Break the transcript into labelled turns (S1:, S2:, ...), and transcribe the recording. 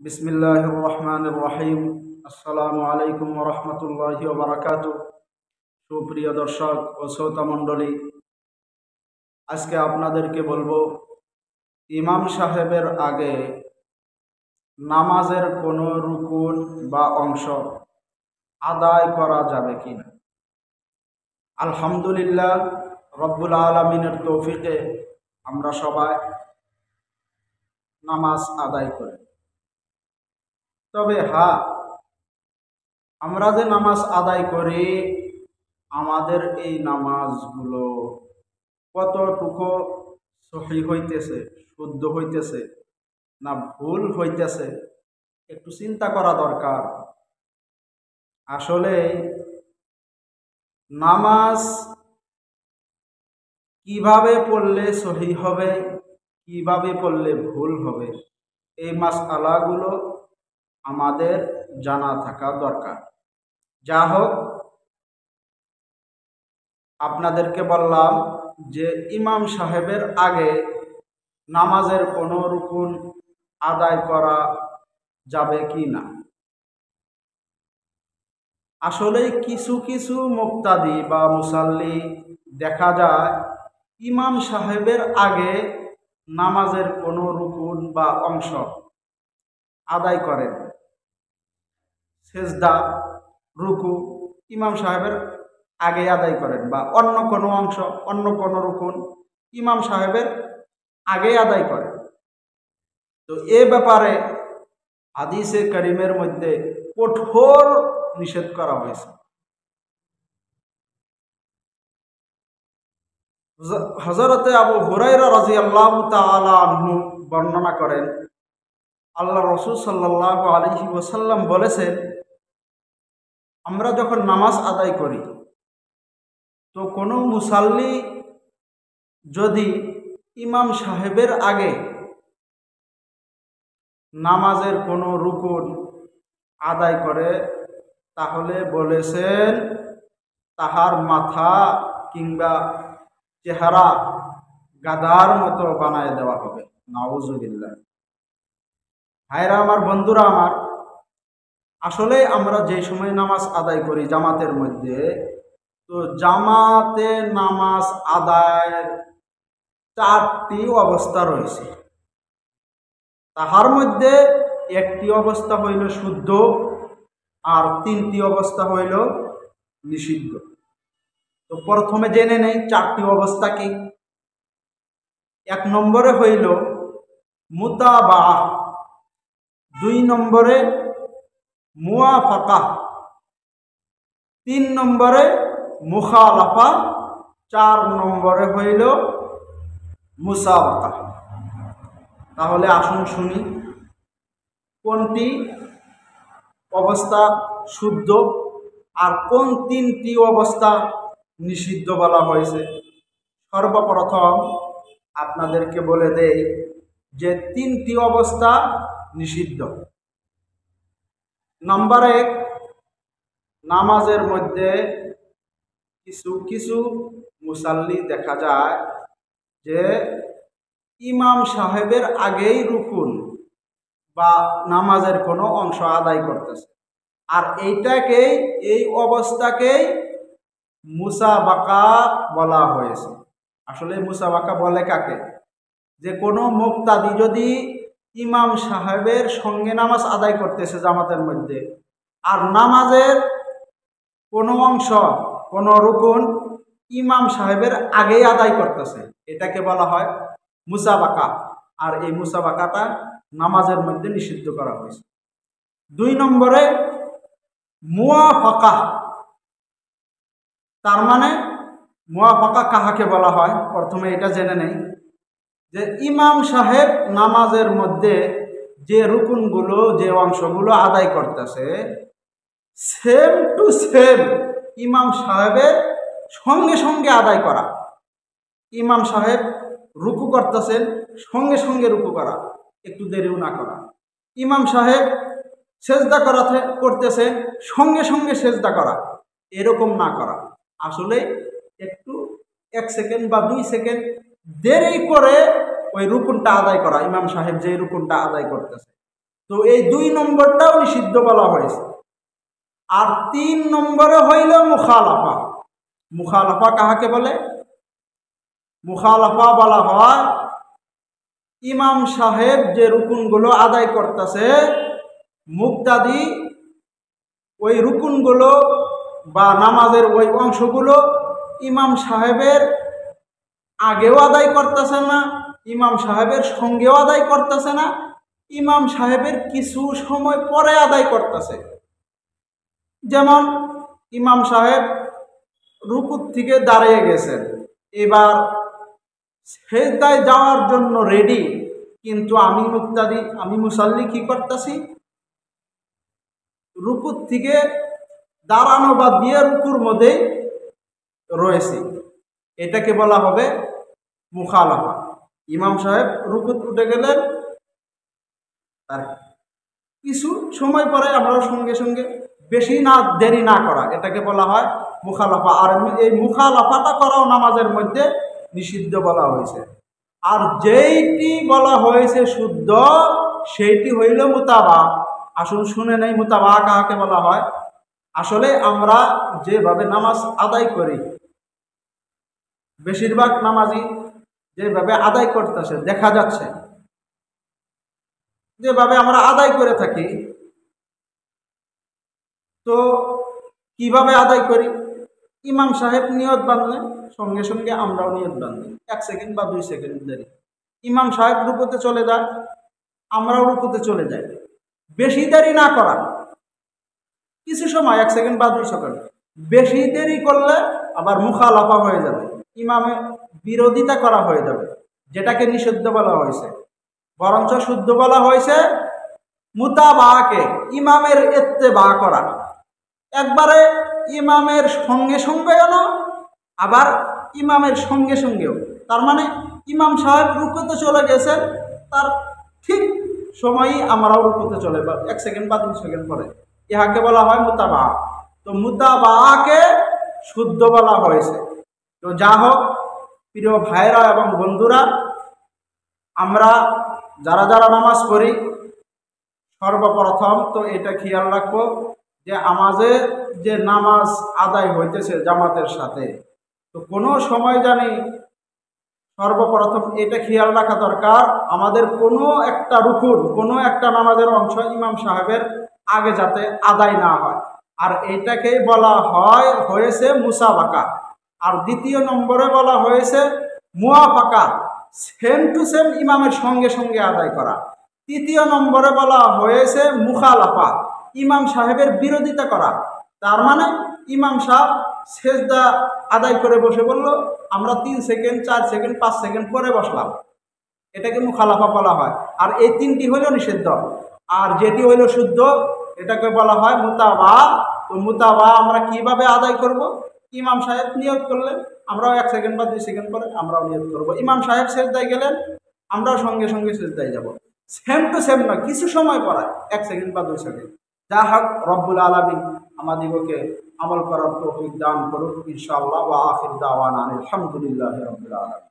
S1: বিসমিল্লাহ রহমান রহিম আসসালামু আলাইকুম রহমতুল্লাহি বারাকাত সুপ্রিয় দর্শক ও শ্রোতা মণ্ডলী, আজকে আপনাদেরকে বলব, ইমাম সাহেবের আগে নামাজের কোনো রুকুন বা অংশ আদায় করা যাবে কি না আলহামদুলিল্লাহ রব্বুল আলমিনের তৌফিকে আমরা সবাই নামাজ আদায় করি। তবে হ্যাঁ আমরা যে নামাজ আদায় করি, আমাদের এই নামাজগুলো কতটুকু সহি হইতেছে, শুদ্ধ হইতেছে, না ভুল হইতেছে, একটু চিন্তা করা দরকার। আসলে নামাজ কীভাবে পড়লে সহি হবে, কীভাবে পড়লে ভুল হবে, এই মাস আলাগুলো আমাদের জানা থাকা দরকার। যা হোক, আপনাদেরকে বললাম যে ইমাম সাহেবের আগে নামাজের কোনো রুকুন আদায় করা যাবে কি না? আসলে কিছু কিছু মুক্তাদি বা মুসাল্লি দেখা যায়, ইমাম সাহেবের আগে নামাজের কোনো রুকুন বা অংশ আদায় করেন। সেজদা, রুকু, ইমাম সাহেবের আগে আদায় করেন বা অন্য কোনো অংশ, অন্য কোনো রুকুন ইমাম সাহেবের আগে আদায় করেন। তো এ ব্যাপারে হাদিসে করিমের মধ্যে কঠোর নিষেধ করা হয়েছে। হজরতে আবু হুরাইরা রাজি আল্লাহ তালু বর্ণনা করেন, আল্লাহ রসুল সাল্লাহ আলহি ওসাল্লাম বলেছেন আমরা যখন নামাজ আদায় করি, তো কোনো মুসাল্লি যদি ইমাম সাহেবের আগে নামাজের কোনো রুকুন আদায় করে, তাহলে বলেছেন তাহার মাথা কিংবা চেহারা গাদার মতো বানায় দেওয়া হবে। নাউজুবিল্লা ভাইরা, আমার বন্ধুরা, আমার আসলে আমরা যে সময় নামাজ আদায় করি জামাতের মধ্যে, তো জামাতে নামাজ আদায়ের চারটি অবস্থা রয়েছে। তাহার মধ্যে একটি অবস্থা হইল শুদ্ধ আর তিনটি অবস্থা হইল নিষিদ্ধ। তো প্রথমে জেনে নেই চারটি অবস্থা কি। এক নম্বরে হইল মুতাবা দুই নম্বরে মুয়াফাকা তিন নম্বরে মুখালাফা, চার নম্বরে হইল মুসাবাকা তাহলে আসুন শুনি, কোনটি অবস্থা শুদ্ধ আর কোন তিনটি অবস্থা নিষিদ্ধ বলা হয়েছে? সর্বপ্রথম আপনাদেরকে বলে দেই যে তিনটি অবস্থা নিষিদ্ধ। নাম্বার এক, নামাজের মধ্যে কিছু কিছু মুসাল্লি দেখা যায় যে ইমাম সাহেবের আগেই রুকুন বা নামাজের কোনো অংশ আদায় করতেছে। আর এইটাকেই, এই অবস্থাকেই মুসাবাকা বলা হয়েছে। আসলে মুসাবাকা বলে কাকে? যে কোনো মুক্তাদি যদি ইমাম সাহেবের সঙ্গে নামাজ আদায় করতেছে জামাতের মধ্যে। আর নামাজের কোনো অংশ, কোনো রুকুন ইমাম সাহেবের আগেই আদায় করতেছে। এটাকে বলা হয় মুসাবাকা। আর এই মুসাবাকাটা নামাজের মধ্যে নিষিদ্ধ করা হয়েছে। দুই নম্বরে মুয়াফাকা তার মানে মুয়াফাকা কাহাকে বলা হয়? প্রথমে এটা জেনে নেই। যে ইমাম সাহেব নামাজের মধ্যে যে রুকুনগুলো, যে অংশগুলো আদায় করতেছে সেম টু সেম ইমাম সাহেবের সঙ্গে সঙ্গে আদায় করা। ইমাম সাহেব রুকু করতেছেন, সঙ্গে সঙ্গে রুকু করা, একটু দেরিও না করা। ইমাম সাহেব সেজদা করা করতেছেন, সঙ্গে সঙ্গে সেজদা করা, এরকম না করা। আসলে একটু এক সেকেন্ড বা দুই সেকেন্ড দেরি করে ওই রুকুনটা আদায় করা, ইমাম সাহেব যে রুকুনটা আদায় করতেছে। তো এই দুই নম্বরটাও নিষিদ্ধ বলা হয়েছে। আর তিন নম্বরে হইল মুখালাফা। মুখালাফা কাহাকে বলে? মুখালাফা বলা হয় ইমাম সাহেব যে রুকুনগুলো আদায় করতেছে, মুক্তাদি ওই রুকুনগুলো বা নামাজের ওই অংশগুলো ইমাম সাহেবের আগেও আদায় করতেছে না, ইমাম সাহেবের সঙ্গেও আদায় করতেছে না, ইমাম সাহেবের কিছু সময় পরে আদায় করতেছে। যেমন ইমাম সাহেব রুকুর থেকে দাঁড়িয়ে গেছেন, এবার সেজদায় যাওয়ার জন্য রেডি কিন্তু আমি মুক্তাদি, আমি মুসাল্লি কি করতেছি? রুকুর থেকে দাঁড়ানো বা দিয়ে রুকুর মধ্যেই রয়েছি। এটাকে বলা হবে মুখালাফা। ইমাম সাহেব রুকুত উঠে গেলেন। তার কিছু সময় পরে আমরা সঙ্গে সঙ্গে বেশি না, দেরি না করা, এটাকে বলা হয় মুখালাফা। আর এই মুখালাফাটা করাও নামাজের মধ্যে নিষিদ্ধ বলা হয়েছে। আর যেইটি বলা হয়েছে শুদ্ধ, সেইটি হইল মোতাবা। আসুন শুনে নেই মুতাবা কাহাকে বলা হয়। আসলে আমরা যেভাবে নামাজ আদায় করি, বেশিরভাগ নামাজি যেভাবে আদায় করতেছে, দেখা যাচ্ছে। যেভাবে আমরা আদায় করে থাকি। তো কীভাবে আদায় করি? ইমাম সাহেব নিয়ত বাঁধলেন সঙ্গে সঙ্গে আমরাও নিয়ত বাঁধলি এক সেকেন্ড বা দুই সেকেন্ড দেরি। ইমাম সাহেব রুকুতে চলে যায়, আমরাও রুকুতে চলে যাই। বেশি দেরি না করা। কিছু সময়, এক সেকেন্ড বা দুই সেকেন্ড। বেশি দেরি করলে আবার মুখালাফা হয়ে যাবে। ইমামে বিরোধিতা করা হয়ে যাবে, যেটাকে নিষিদ্ধ বলা হয়েছে। বরঞ্চ শুদ্ধ বলা হয়েছে, মুতাবাকে, ইমামের এত্তে বা করা। একবারে ইমামের সঙ্গে সঙ্গেও না, আবার ইমামের সঙ্গে সঙ্গেও। তার মানে ইমাম সাহেব রুকুতে চলে গেছেন, তার ঠিক সময়ই আমরাও রুকুতে চলে এক সেকেন্ড বা দুই সেকেন্ড পরে। ইহাকে বলা হয় মুতাবা। তো মুতাবাকে শুদ্ধ বলা হয়েছে। তো যা হোক প্রিয় ভাইরা এবং বন্ধুরা, আমরা যারা যারা নামাজ পড়ি, সর্বপ্রথম তো এটা খেয়াল রাখব যে আমাদের যে নামাজ আদায় হইতেছে জামাতের সাথে, তো কোনো সময় জানি সর্বপ্রথম এটা খেয়াল রাখা দরকার, আমাদের কোনো একটা রুকুন, কোনো একটা নামাজের অংশ ইমাম সাহেবের আগে যাতে আদায় না হয়। আর এটাকেই বলা হয়, হয়েছে মুসাবাকা। আর দ্বিতীয় নম্বরে বলা হয়েছে মুয়াফাকা সেম টু সেম ইমামের সঙ্গে সঙ্গে আদায় করা। তৃতীয় নম্বরে বলা হয়েছে, মুখালাফা, ইমাম সাহেবের বিরোধিতা করা। তার মানে ইমাম সাহেব সেজদা আদায় করে বসে বলল, আমরা তিন সেকেন্ড, চার সেকেন্ড, পাঁচ সেকেন্ড পরে বসলাম। এটাকে মুখালাফা বলা হয়। আর এই তিনটি হইল নিষিদ্ধ। আর যেটি হইল শুদ্ধ, এটাকে বলা হয় মুতাবা। তো মুতাবা আমরা কীভাবে আদায় করব? ইমাম সাহেব নিয়োগ করলেন, আমরাও এক সেকেন্ড বা দুই সেকেন্ড পরে আমরাও নিয়োগ করব। ইমাম সাহেব সেজদায় গেলেন, আমরাও সঙ্গে সঙ্গে সেজদায় যাব। সেম টু সেম না কিছু সময় পরায় এক সেকেন্ড বা দুই সেকেন্ড। যা হোক, রব্বুল আলমী আমাদিগকে আমল করার তৌফিক দান করুক, ইনশাআল্লাহ আখির দাওয়ানা আলহামদুলিল্লাহ রব্বুল আলমী